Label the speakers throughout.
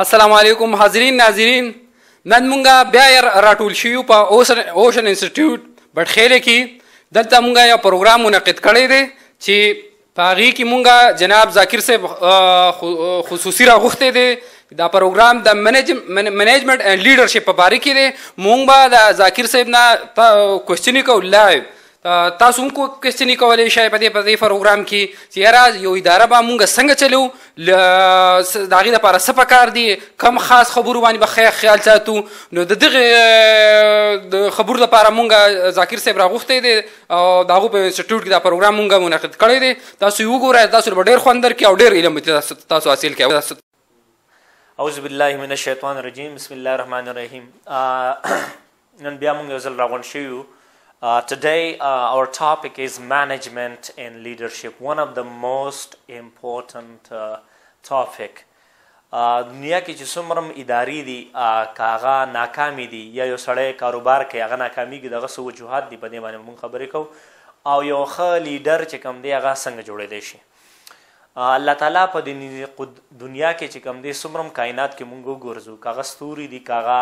Speaker 1: السلام علیکم حاضرین ناظرین نن مونږه بیا راټول شیو په اوشن انسټیټیوټ بټخېله کې دلته مونږه یو پروګرام منعقد کړی دی چې پاغي کې مونږه جناب ذاکر صاحب خصوصي راغوښته دي دا پروګرام د منیجمنت اند لیډرشپ په اړه کې دي مونږ به د ذاکر صاحب نه کوشچنی کو لایو تاسو هم کو کوېسچنې کولی شئ په دې په دې پروګرام کې چې یاره یو اداره به مونږ څنګه چلو د هغې لپاره څه پکار دي کم خاص خبرو باندې به ښه خیال ساتو نو د دغې د خبرو لپاره مونږ ذاکر صاحب راغوښتی دی او د هغو په انسټیټیوټ کې دا پروګرام مونږ منعقد کړی دی تاسو یې وګورئ تاسو به ډېر خوند درکړي او ډېر علم به تاسو حاصل کړئ
Speaker 2: اعوذ بالله من الشیطان الرجیم بسم الله الرحمن الرحیم نن بیا موږ یو ځل راغون شو today uh, our topic is management and leadership one of the most important uh, topic دنیا کې چې څومره ادارې دي کاغه ناکامې دي یا یو سړی کاروبار کوي هغه ناکامیږي دغه څه وجوهات دي په دې باندې موږ خبرې کوو او یو ښه لیډر چې کوم دی هغه څنګه جوړېدی شي الله تعالی په دې دنیا کې چې کوم دې سمرم کائنات کې مونږ وګورځو کاغه ستوري دي کاغه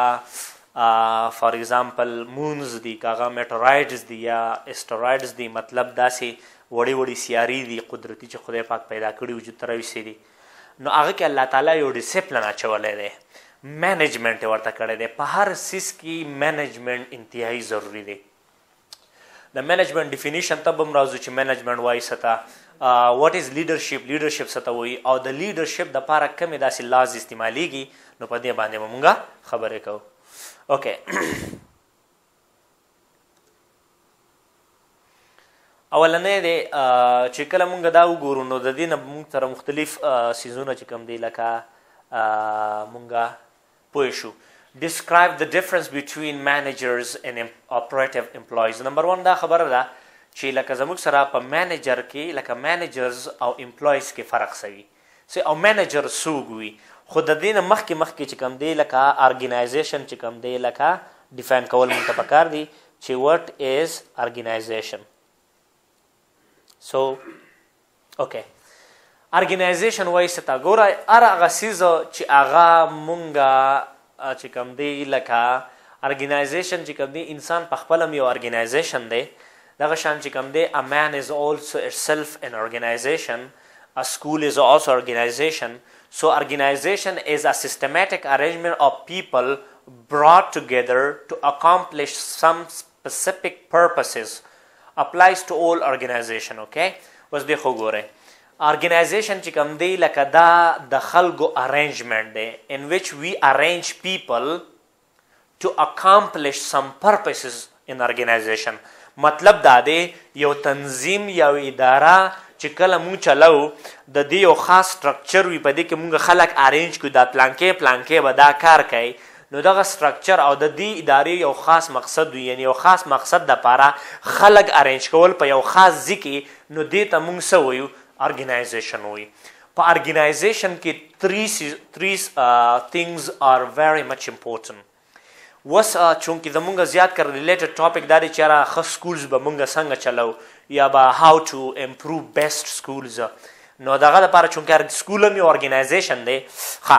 Speaker 2: فار ایگزامپل مونز دي کاغه میټرایډز دي یا اسټرایډز دي مطلب داسې وړي وړي سیاري دي قدرتي چې خدای پاک پیدا کړي وجود ته راوستي دي نو هغه کې الله تعالی یو ډیسپلن اچولی دی مینجمنټ ورته کړی دی په هر سیس کې مینجمنټ انتهایی ضروری دی د مینجمنټ ډیفینیشن ته به هم راځو چې مینجمنټ وایي څه ته واټ از لیډرشپ لیډرشپ څه ته وایي او د لیډرشپ دپاره کومې داسې لاز استعمالیږي نو په دې باندې به مونږ خبرې کوو اوکې اولنې دی چې کله مونږ دا وګورو نو د دې نه مونږ سره مختلف سیزونه چې کوم دی لکه مونږ پوه شو Describe the difference between managers and operative employees نمبر 1 دا خبره ده چې لکه زموږ سره په مینیجر کې لکه مینیجرز او امپلویز کې فرق سوي سي او مینیجر سوګ وي خو د دې نه مخکې مخکې چې کوم دی لکه ارګنایزیشن چې کوم دی لکه ډیفاین کول مونږ ته پکار دي چې وات از ارګنایزیشن سو اوکې ارګنایزیشن وایس ته ګوره هر هغه سیز چې هغه مونږه چې کوم دی لکه ارګنایزیشن چې کوم دی انسان په خپل یو ارګنایزیشن دی دغه شان چې کوم دی ا مان از اولسو اتسلف ان ارګنایزیشن ا سکول از اولسو ارګنایزیشن سو ارګنایزیشن از ا سیستماتیک ارینجمنت اف پیپل brought together to accomplish some Specific purposes applies to all organization okay اوس دې خو ګوره ارګنایزیشن چې کوم دی لکه دا د خلکو ارینجمنت دی ان وچ وی ارینج پیپل ټو اکامپلیش سم پرپسز ان ارګنایزیشن مطلب دا دی یو تنظیم یو اداره چې کله مونږ چلو د دې یو خاص سټرکچر وي په دې کې مونږ خلک ارینج کو دا پلانکې پلانکې به دا کار کوي نو دغه سټرکچر او ده دی اداری یو خاص مقصد وی یعنی یو خاص مقصد ده پاره خلګ ارینج کول په یو خاص ځی کی نو دی ته مونږ څه وایو ارګنایزیشن وایو په ارګنایزیشن کی تری تری تینګز ار ویری مچ امپورټنت وس چونکی زمونږ زیات کر ریلیټډ ټاپک دا دی چیرې خ سکولز به مونږ څنګه چلو یا به هاو ټو امپروو بیسټ سکولز نو دغه لپاره چونکی سکول می ارګنایزیشن دی ښه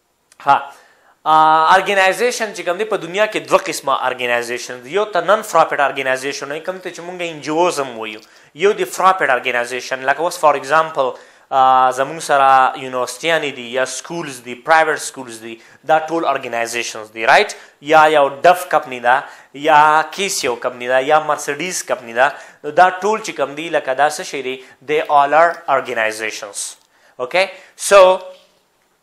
Speaker 2: ها ارګنایزیشن چې کوم دی په دنیا کې دوه قسمه ارګنایزیشن دی یو ته نن فرافټ ارګنایزیشن نه کوم ته چې مونږ انجیوزم وایو یو دی فرافټ ارګنایزیشن لکه اوس فار ایگزامپل زمون سره یونیورسيټیان دي یا سکولز دي پرایویټ سکولز دي دا ټول ارګنایزیشنز دي رائټ یا یو ډف کمپنی دا یا کیس یو کمپنی دا یا مرسډیز کمپنی دا دا ټول چې کم دي لکه دا څه شي دي د آل ار ارګنایزیشنز اوکې سو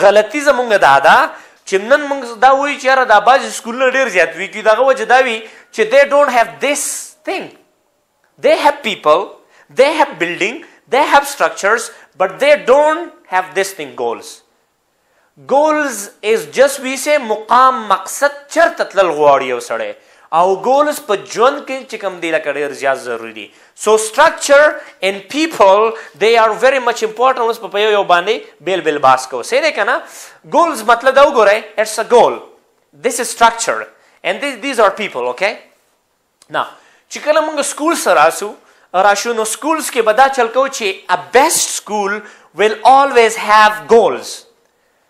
Speaker 2: غلطي زمونږ دا ده چې نن موږ دا وایو چې یاره دا بعضې سکولونه ډېر زیات وي کي د هغه وجه دا وي چې دی ډونټ هیو دیس ثینګ دی هیو پیپل دی هیو بلډینګ دی هیو سټرکچرز بټ دی ډونټ هیو دیس ثینګ ګولز ګولز از جسټ وي سه مقام مقصد چرته تلل غواړي یو سړی او ګولز په ژوند کې چې کوم دی لکه ډیر زیات ضروری دی سو سټرکچر ان پیپل دی ار ویری مچ امپورټنت اوس په یو یو باندې بیل بیل باس کو سې ده کنه ګولز مطلب دا وګوره اټس ا ګول دیس از سټرکچر and these, these are people okay now چې کله موږ سکول سره راسو راشو نو سکولز کې به دا چل کو چې a best school will always have goals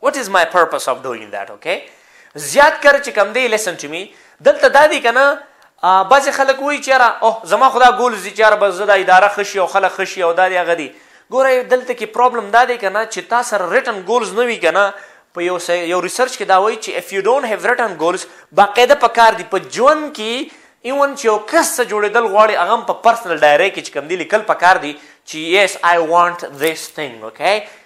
Speaker 2: What is my purpose of doing that okay زیات کر چې کم دی listen to me دلته دا دی کنه بعضې خلک وایي چې یاره اوه زما خو دا ګولز دي چې یاره بس زه دا اداره ښه شي او خلک ښه شي او دا دی هغه دي ګوره دلته کې پرابلم دا دی که نه چې تا سره ریټن ګولز نه وي که نه په یو یو ریسرچ کې دا وایي چې اف یو ډونټ هیو ریټن ګولز باقاعده په کار دي په ژوند کې ایون چې یو کس څه جوړېدل غواړي هغه هم په پرسنل ډایري کې چې کوم دي لیکل په کار دي چې یس آی وانټ دیس ثینګ اوکې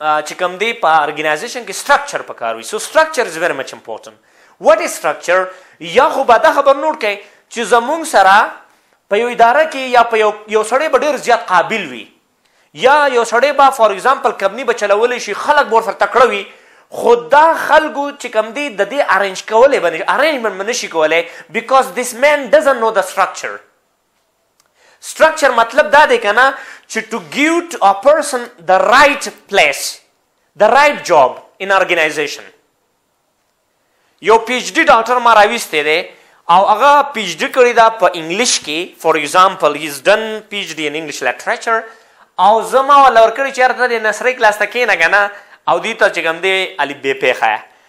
Speaker 2: چې کوم دی په ارګنایزیشن کې سټرکچر پکار وي سو سټرکچر از ویری مچ امپورټنت واټ از سټرکچر یا خو به دا خبر نوټ کړئ چې زمونږ سره په یو اداره کې یا په یو یو سړی به ډیر زیات قابل وي یا یو سړی به فار ایگزامپل کمپنی به چلولی شي خلک به ورسره تکړه وي خو دا خلکو چې کوم دی د دې ارینج کولی به نشي ارینجمنټ به نشي کولی بیکاز دیس مین ډزنټ نو د سټرکچر سټرکچر مطلب دا دی کنه چې ټو ګیوټ ا پرسن د رائټ پلیس د رائټ جاب ان ارګنایزیشن یو پی ایچ ډی ډاکټر ما راويسته دی او هغه پی ایچ ډی کړی دا په انګلیش کې فار ایگزامپل هی از ډن پی ایچ ډی ان انګلیش لټریچر او زما ولور کړی چې ارته د نسری کلاس ته کینه غنا او دی ته چې کوم دی علی بی پیخه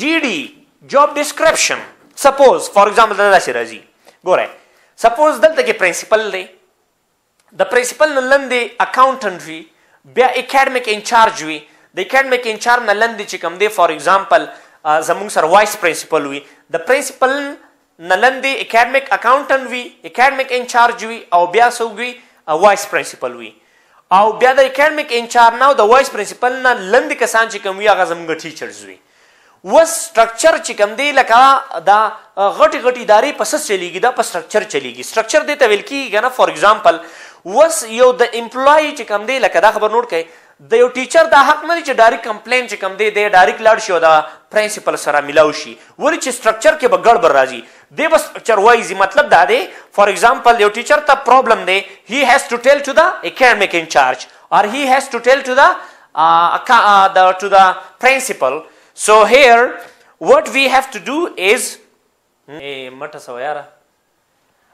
Speaker 2: جی ډی جاب ډیسکرپشن سپوز فار ایگزامپل دا داسې راځي ګوره سپوز دلته کې پرنسپل دی د پرنسپل نه لندې اکاونټنټ وي بیا اکیډمیک انچارج وي د اکیډمیک انچارج نه لندې چې کوم دی فار ایگزامپل زموږ سره وایس پرنسپل وي د پرنسپل نلن دې اکاډمیک اکاونټنټ وي، اکاډمیک انچارج وي او بیا څوک وي وایس پرنسپل وي او بیا د اکاډمیک انچار نه او د وایس پرنسپل نه لندې کسان چې کوم وي هغه زمونږ ټیچرز وي. وس سټرکچر چې کوم دی لکه دا غټې غټې ادارې په څه چلیږي دا په سټرکچر چلیږي سټرکچر دې ته ویل کیږي کنه فار اګزامپل وس یو د امپلای چې کوم دی لکه دا خبر نوټ کړئ د یو ټیچر دا حق نه دی چې ډاریک کمپلین چې کوم دی دی ډاریک لاړ شي او د پرنسپل سره ملاو شي ولی چې سټرکچر کې به ګړبر راځي دی به سټرکچر وایزي مطلب دا دی فار ایگزامپل یو ټیچر ته پرابلم دی هی هیز ټو ټیل ټو د اکیډمیک انچارج اور هی هیز ټو ټیل ټو د ټو د پرنسپل سو هیر وات وی هیو ټو ډو از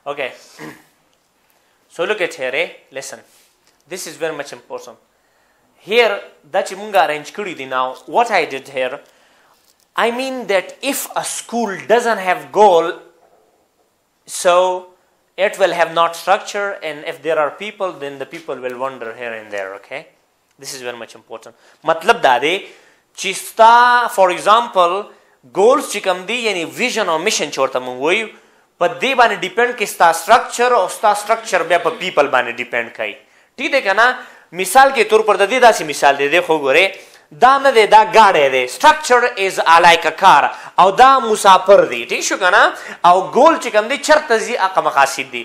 Speaker 2: okay. So look at here, eh? listen. This is very much important. Here, that munga arrange kuri now. What I did here. I mean that if a school doesn't have goal, so it will have not structure, and if there are people, then the people will wander here and there, okay? This is very much important. مطلب دا دی چې ستا فار ایگزامپل ګولز چې کوم دی یعنی ویژن او میشن چې ورته مونږ وایو په دې باندې ډیپند کې ستا سټرکچر او ستا سټرکچر بیا په پیپل باندې ډیپند کوي ټیک دی کنه مثال کې تور پر د دې داسې مثال دی دی خو ګوره دا نه دی دا گاډی دی سټرکچر از الایک کار او دا مسافر دی ٹھیک شو کنه او ګول چې کوم دی چرته زی اقا مقاصد دی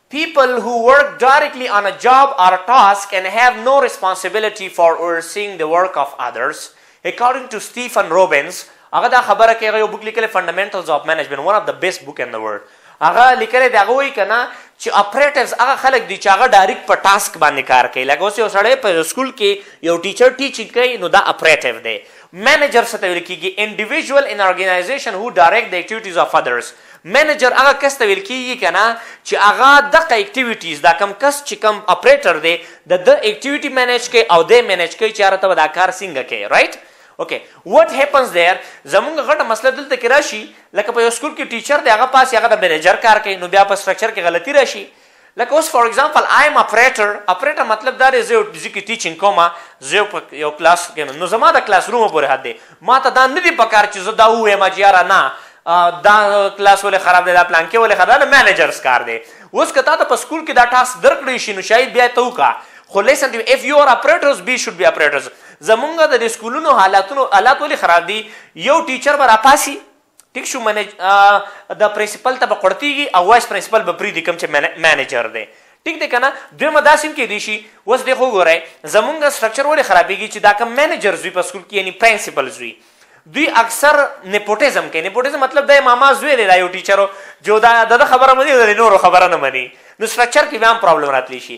Speaker 2: People who work directly on a job or task and have no responsibility for overseeing the work of others, according to Stephen Robbins, هغه دا خبره کوي یو بوک لیکلی فنډامنټلز اف منیجمنت ون اف د بیسټ بوک ان د ورلد هغه لیکلی دی هغه وایي که نه چې اپریټیوز هغه خلک دي چې هغه ډایرکټ په ټاسک باندې کار کوي لکه اوس یو سړی په سکول کې یو ټیچر ټیچینګ کوي نو دا اپریټیو دی Manager څه ته ویل کیږي؟ Individual in organization who direct the activities of others Manager هغه کس ته ویل کیږي کنه چې هغه دغه اکټیویټیز دا کم کس چې کم اپریټر دی د د اکټیویټی مینج کوي او دی مینج کوي چې هر ته دا کار څنګه کوي رائټ اوکې وات هپنز دیر زمونږ غټه مسله دلته کې راشي لکه په یو سکول کې ټیچر دی هغه پاس هغه د مینیجر کار کوي نو بیا په سټرکچر کې غلطي راشي لکه اوس فار اګزامپل آی ایم اپریټر اپریټر مطلب دا دی زه یو ځای کې ټیچینګ کوم زه یو په یو کلاس کې یم نو زما د کلاس روم پورې حد دی ما ته دا نه دی پکار چې زه دا ووایم چې یاره نه دا کلاس ولې خراب دی دا پلان کې ولې خراب دی مینیجرز کار دی اوس که تا ته په سکول کې دا ټاسک درکړی شي نو شاید بیا ته وکړه خو لیسن دی اف یو ار اپریټرز بی شوډ بی اپریټرز زمونږ د سکولونو حالاتونو حالات ولې خراب دي یو ټیچر به راپاسي ټیک شو منیج د پرنسپل ته به قړتیږي او وایس پرنسپل به پریدي کوم چې منیجر دی ټیک دی کنه دوی ما داسې هم کې دي شي اوس دی خو ګورای زمونږ سټرکچر ولې خرابېږي چې دا کوم منیجر زوی په سکول کې یعنی پرنسپل زوی دوی اکثر نیپوټیزم کوي نیپوټیزم مطلب دی ماما زوی دی دا یو ټیچر جو دا د خبره مني د نورو خبره نه مني نو سټرکچر کې بیا هم پرابلم راتلی شي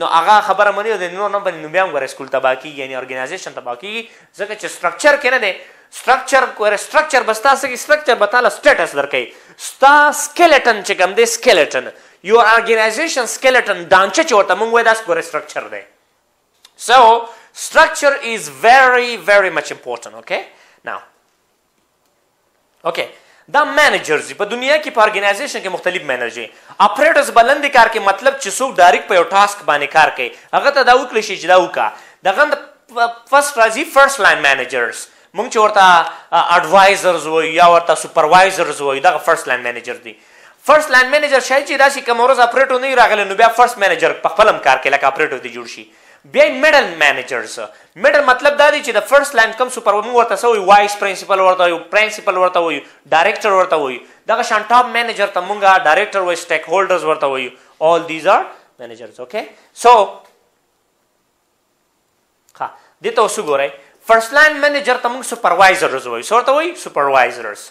Speaker 2: نو هغه خبره مني او ځینې نور نه مني نو بیا هم ګوره سکول تباه کیږي یعنی ارګنایزیشن تباه کیږي ځکه چې سټرکچر کې نه دی سټرکچر ګوره سټرکچر به ستا سګي سټرکچر به تاله سټیټس درکې ستا سکیلټن چې کوم دی سکیلټن یو ارګنایزیشن سکیلټن دانچه چې ورته مونږ وای دا ګوره سټرکچر دی سو سټرکچر از ویری ویری مچ امپورټنت اوکې ناو اوکې okay. دا مینیجرز دي په دنیا کې په ارګنایزیشن کې مختلف مینیجر اپریټرز بلند کار کې مطلب چې څوک ډایرک په یو ټاسک باندې کار کوي هغه ته دا وکړي شي چې دا وکا دا غند فرست راځي فرست لاین مینیجرز مونږ چې ورته اډوایزرز وي یا ورته سپروایزرز وي دا فرست لاین مینیجر دي فرست لاین مینیجر شای چې داسې کوم ورځ اپریټر نه راغلی نو بیا فرست مینیجر په خپلم کار کې لکه اپریټر دی جوړ شي بیا یې میډل مینیجرز میډل مطلب دا دی چې د فرست لاین کم سپر موږ ورته څه وایو وایس پرنسپل ورته وایو پرنسپل ورته وایو ډایریکټر ورته وایو دغه شان ټاپ مینیجر ته موږ ډایریکټر وایو سټیک هولډرز ورته وایو all these are managers okay so ها دې ته اوس وګورئ فرست لاین مینیجر ته موږ سپروایزرز وایو څه ورته وایو سپروایزرز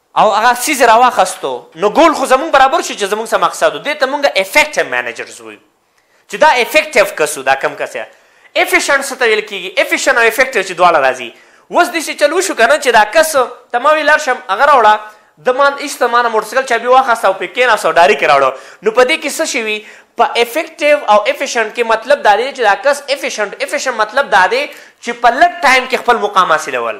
Speaker 2: او هغه څیز یې راواخستو نو ګول خو زمونږ برابر شو چې زمونږ څه مقصد و دې ته مونږ افیکټیو مینیجرز وایو چې دا افیکټیو کس و دا کم کس یا افیشنټ څه ته ویل کیږي افیشن او افیکټیو چې دواړه راځي اوس داسې چل وشو که نه چې دا کس ته ما ویل لاړ شم هغه راوړه د ما ایسته ما نه موټرسایکل چابي واخیسته او پرې کېناسته او ډاري کې راوړو نو په دې کې څه شوي په افیکټیو او افیشنټ کې مطلب دا دی چې دا کس افیشنټ افیشنټ مطلب دا دی چې په لږ ټایم کې خپل مقام حاصلول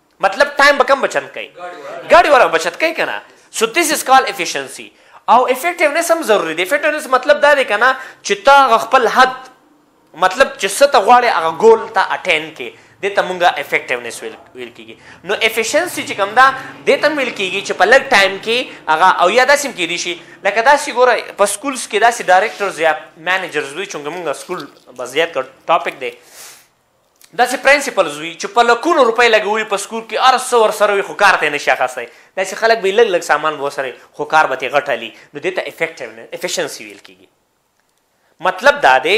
Speaker 2: مطلب ټایم به کم بچت کوي ګاډي ولا بچت کوي کنه سو دیس از کال افیشنسی او افیکټیونس هم ضروری دی افیکټیونس مطلب دا دی کنه چې تا خپل حد مطلب چې ست غواړي هغه ګول ته اټین کې د ته مونږه افیکټیونس ویل کیږي نو افیشنسي چې کوم دا د ته ویل کیږي چې په لګ ټایم کې هغه او یا داسې کې دي شي لکه داسې ګوره په سکولز کې داسې ډایریکټرز یا منیجرز وي چې مونږه سکول بزیات کا ټاپک دی داسې پرنسپلز وي چې په لکونو روپۍ لګوي په سکور کې هر څه ورسره وي خو کار ته یې نشي اخستی داسې خلک به لږ لږ سامان به ورسره وي خو کار به ترې غټ الي نو دې ته افیکټیونس افیشنسي ویل کیږي مطلب دا دی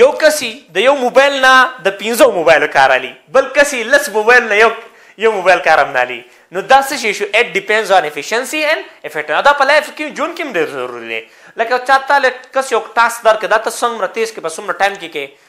Speaker 2: یو کس د یو موبایل نه د پنځو موبایلو کار الي بل کس لس موبایل نه یو یو موبایل کار هم نه الي نو دا څه شي شو اټ ډیپینډز آن افیشنسي اند افیکټ دا په لایف کې ژوند کې هم ډېر ضروري دی لکه چاته کس یو ټاسک درکړه دا ته څومره تیز کې په څومره ټایم کې کې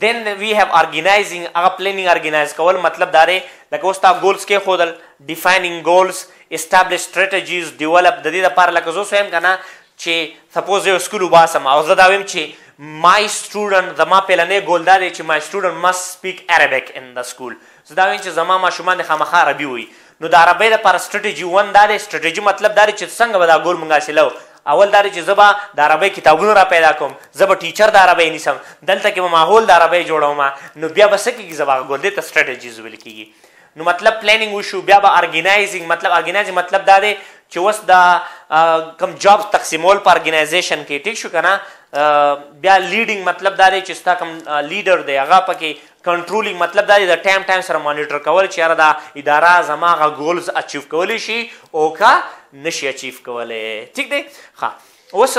Speaker 2: دین وی هاف ارګینایزینګ هغه پلانینګ ارګینایز کول مطلب دا دی لکه اوس تا ګولز کیښودل ډیفاینینګ ګولز اسټابلیش سټریټجیز ډیولپ د دې لپاره لکه زه اوس وایم کنه چې سپوز زه یو سکول وباسم او زه دا وایم چې مای سټوډنټ زما پلنې ګول دا دی چې مای سټوډنټ مس سپیک عربیک ان د سکول زه دا وایم چې زما ماشومان دې خامخا عربي ووایي نو د عربۍ لپاره سټرټيجي ون دا دی، سټرټيجي مطلب دا دی چې څنګه به دا ګول موږ حاصلوو، اول دا دی چې زه به د عربۍ کتابونه را پيدا کوم، زه به ټيچر د عربۍ نيسم، دلته کې به ماحول د عربۍ جوړوم، نو بيا به څه کېږي زه به هغه ګول، دې ته سټرټيجيز ويل کېږي، نو مطلب پلانينګ وشو، بيا به ارګنايزينګ مطلب، ارګنايزينګ مطلب دا دی چې اوس د کوم جابز تقسيمول په ارګنايزيشن کې ټيک شو که نه، بيا ليډينګ مطلب دا دی چې ستا کوم ليډر دی هغه په کې کنټرولینګ مطلب دا دی د ټایم ټایم سره مانیټر کول چې یاره دا اداره زما غا ګولز اچیو کولی شي او کا نشي اچیو کولی ټیک دی ښه اوس